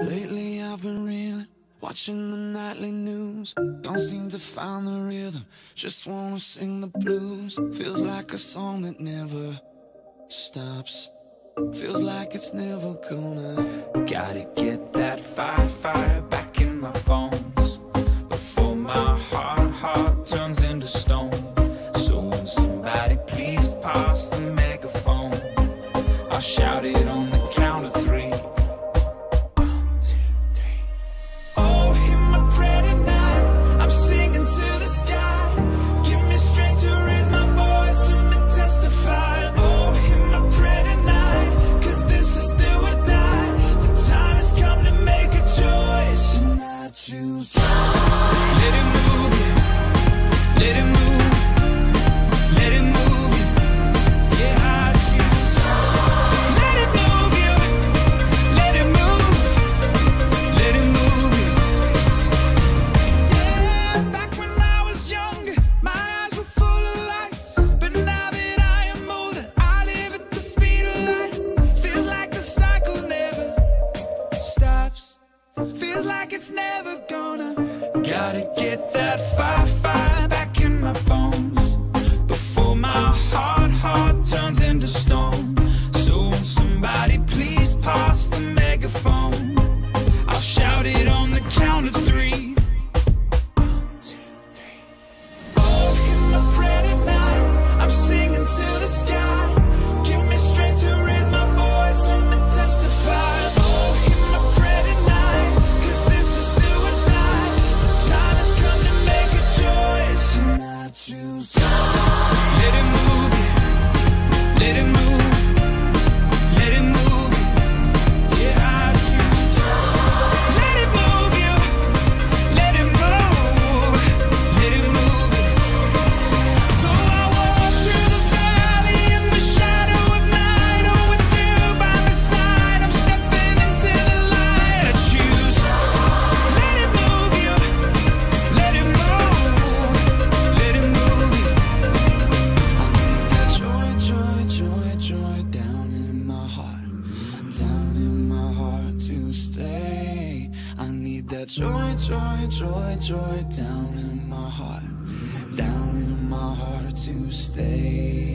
Lately I've been really watching the nightly news. Don't seem to find the rhythm, just wanna sing the blues. Feels like a song that never stops. Feels like it's never gonna. Gotta get that fire, fire back in my shoes. like it's never gonna. Gotta get that fire, fire back in my bones. stay. I need that joy, joy, joy, joy down in my heart, down in my heart to stay.